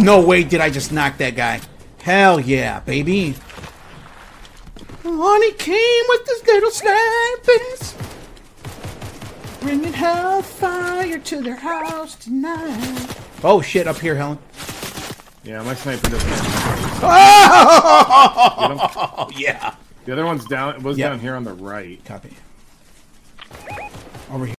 No way did I just knock that guy. Hell yeah, baby. On he came with his little snipers. Bringing hellfire to their house tonight. Oh shit, up here, Helen. Yeah, my sniper doesn't. Oh yeah. The other one's down. It was Yep. down here on the right. Copy. Over here.